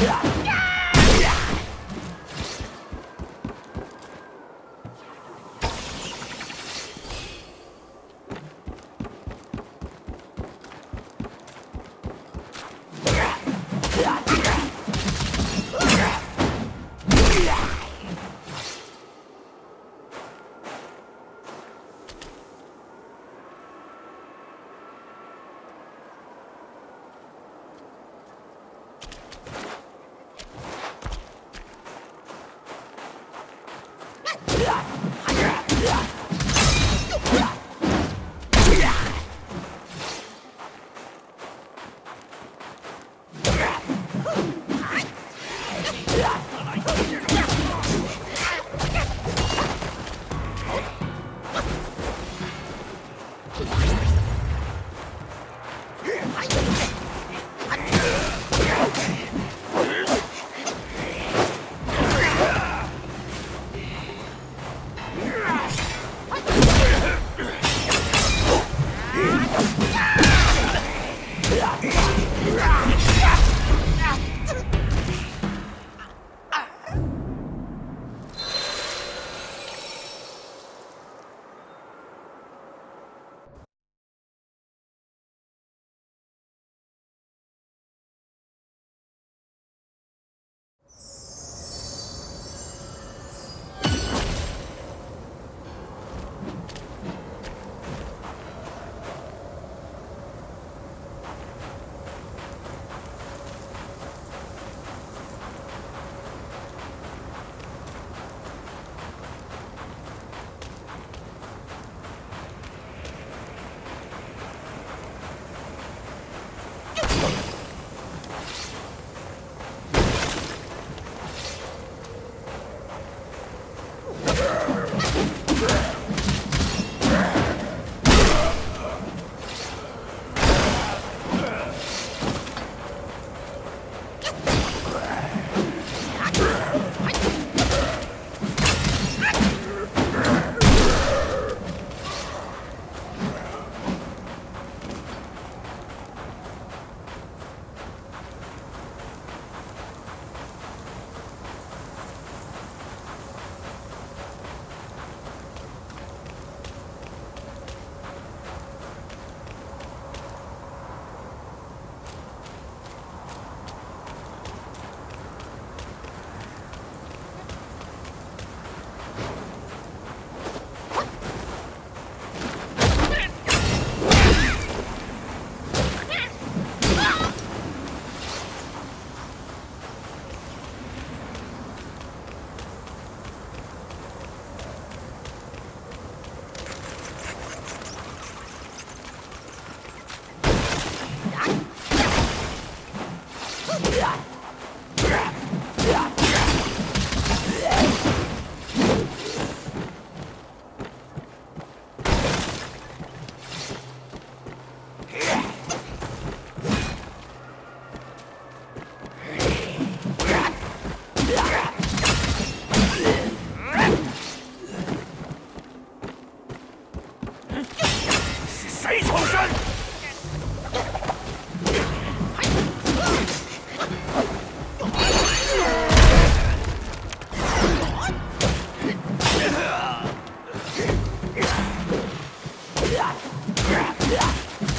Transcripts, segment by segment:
Yeah. Crap!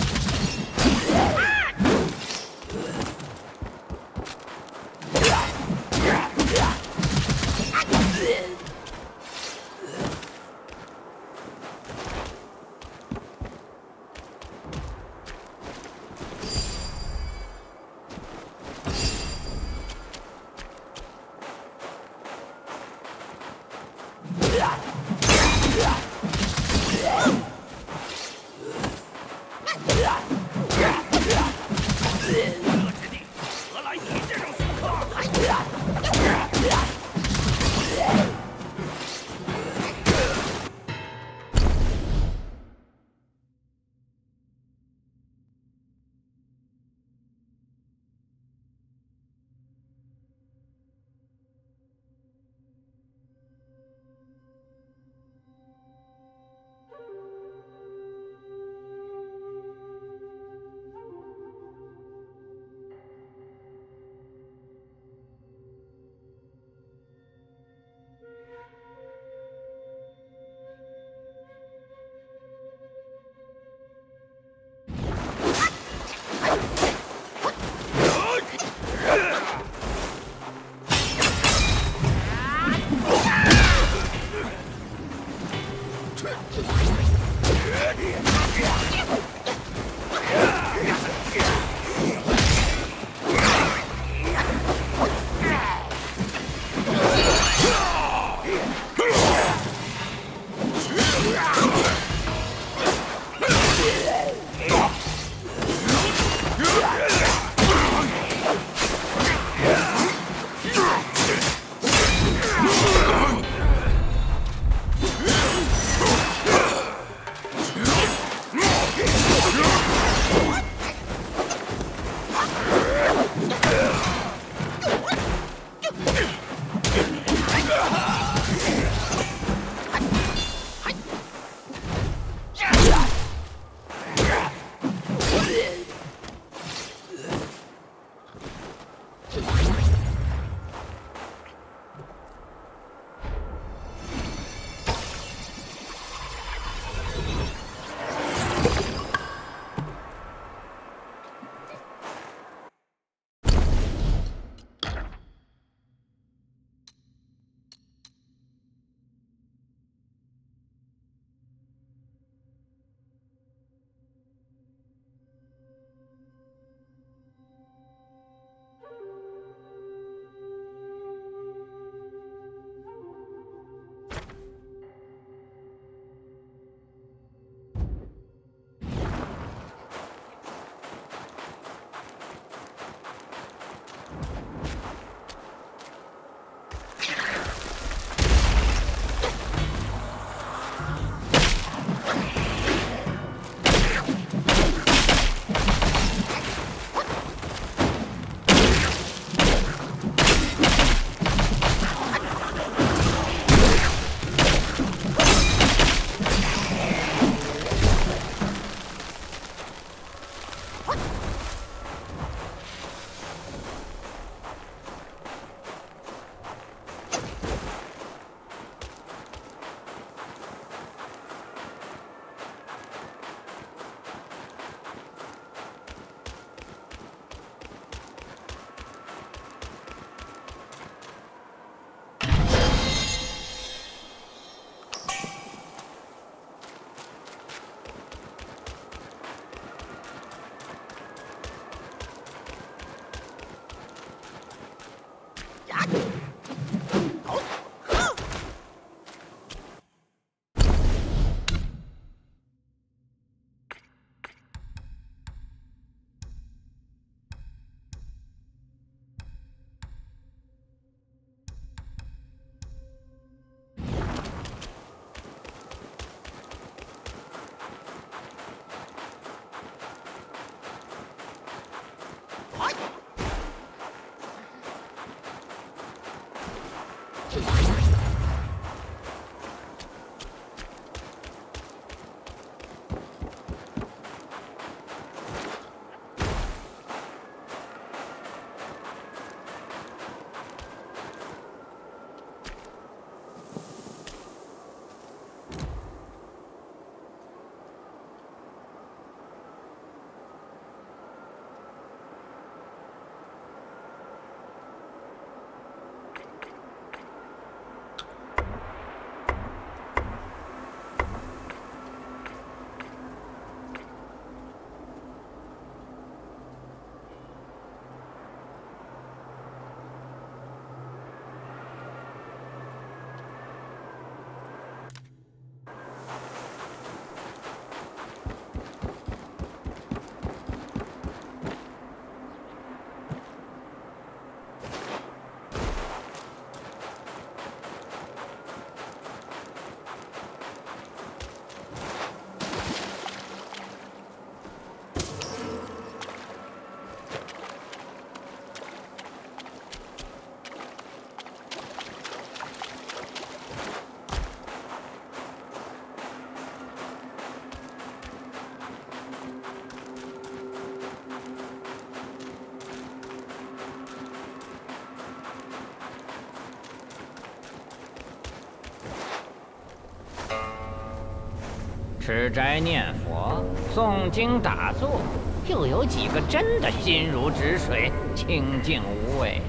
吃斋念佛、诵经打坐，又有几个真的心如止水、清净无畏？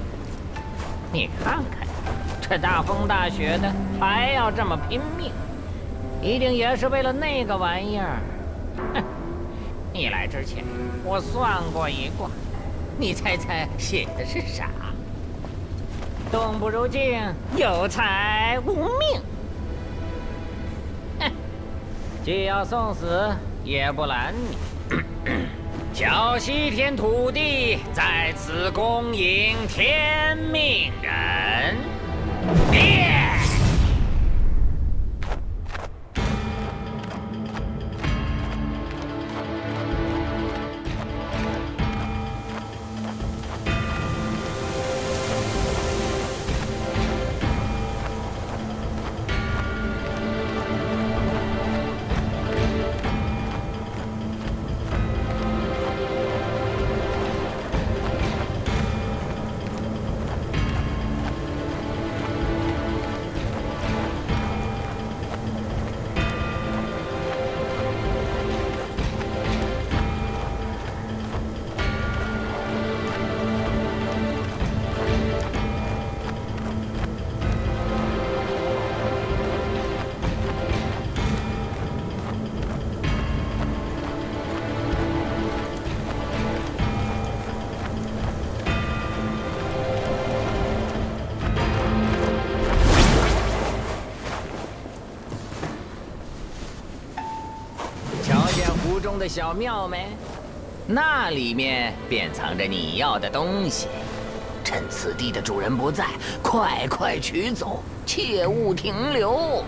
你看看，这大风大雪的，还要这么拼命，一定也是为了那个玩意儿。哼！你来之前，我算过一卦，你猜猜写的是啥？动不如静，有财无命。哼！既要送死，也不拦你。叫西天土地在此恭迎天命人。变！中的小庙没？那里面便藏着你要的东西。趁此地的主人不在，快快取走，切勿停留。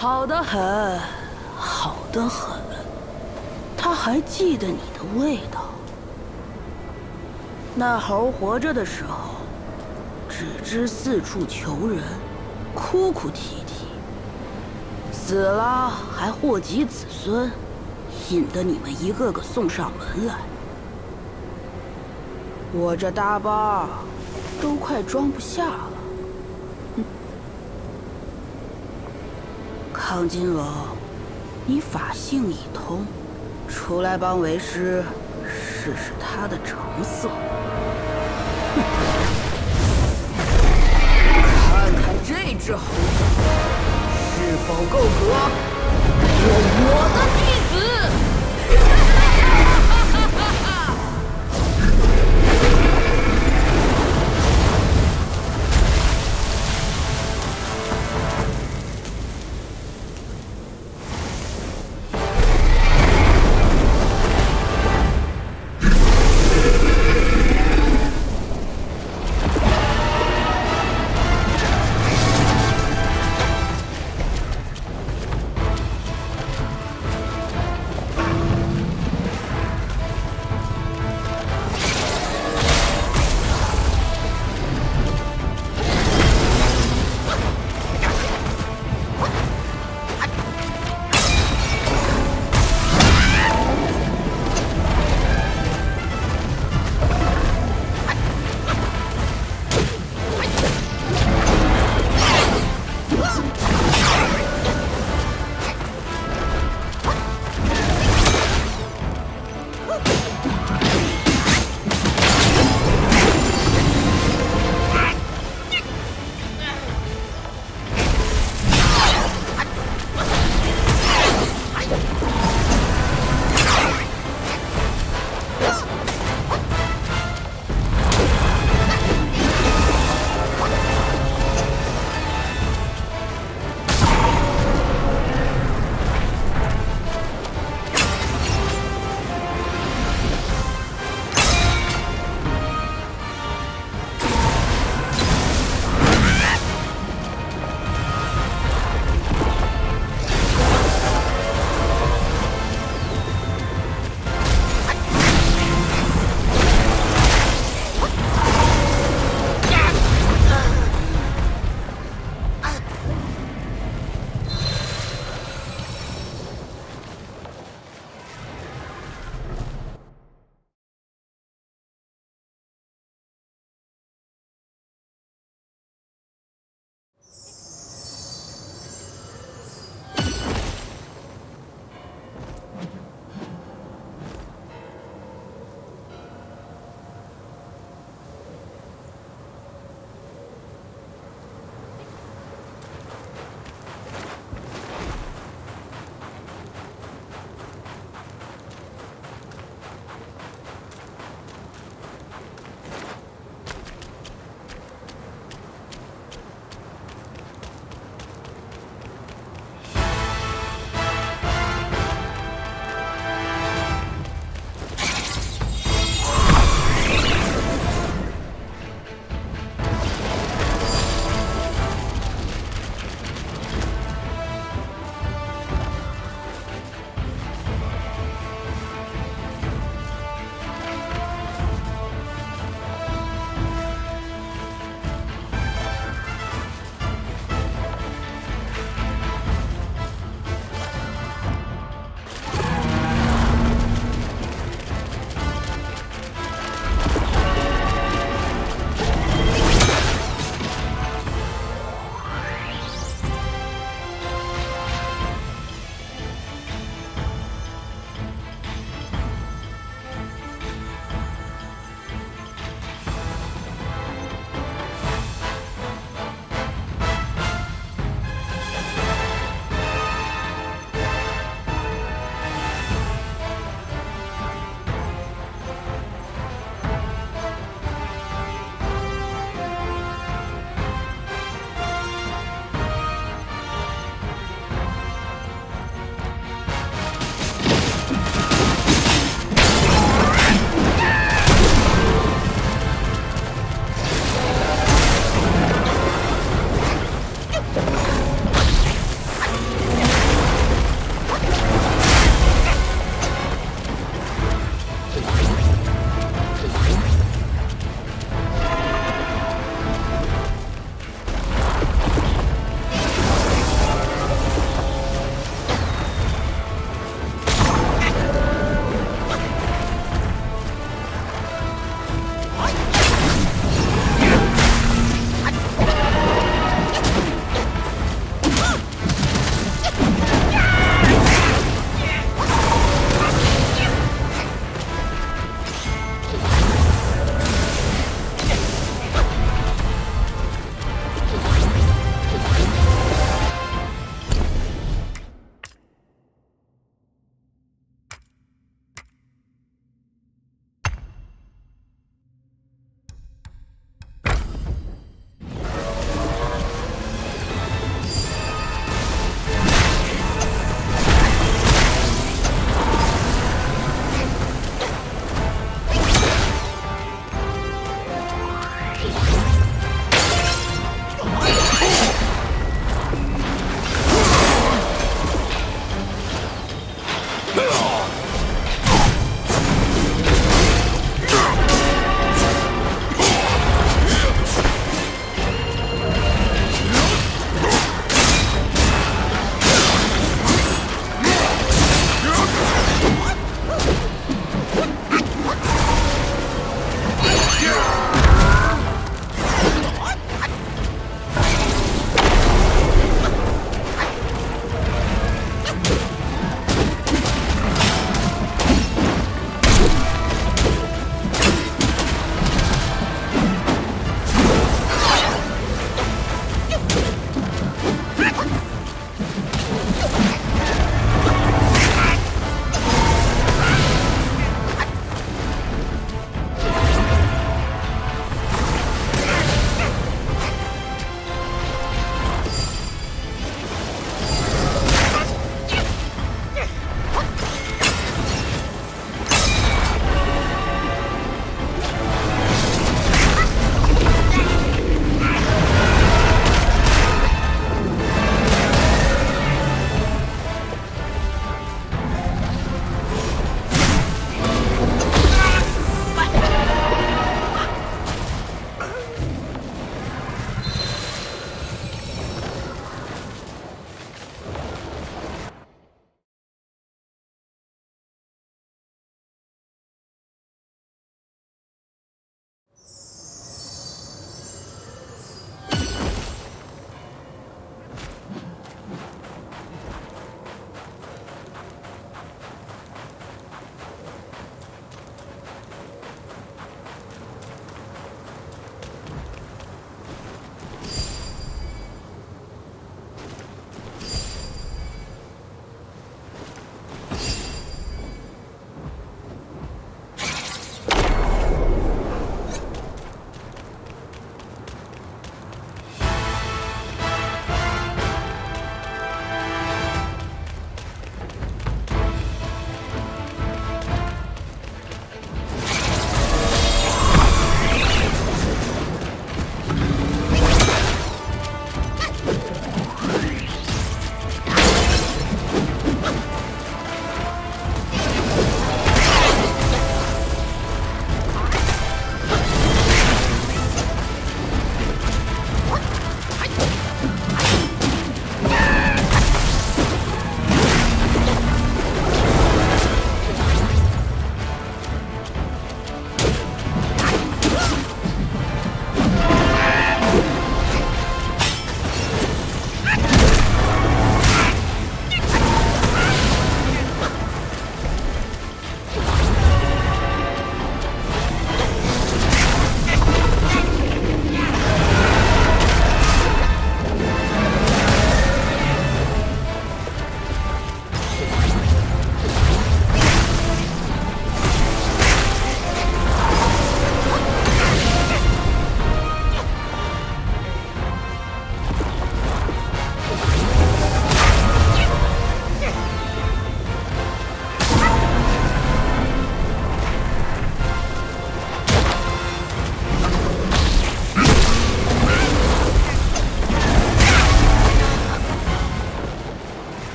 好的很，好的很。他还记得你的味道。那猴活着的时候，只知四处求人，哭哭啼啼；死了还祸及子孙，引得你们一个个送上门来。我这大包都快装不下了。康金龙，你法性已通，出来帮为师试试他的成色。看看这只猴子是否够格，做我的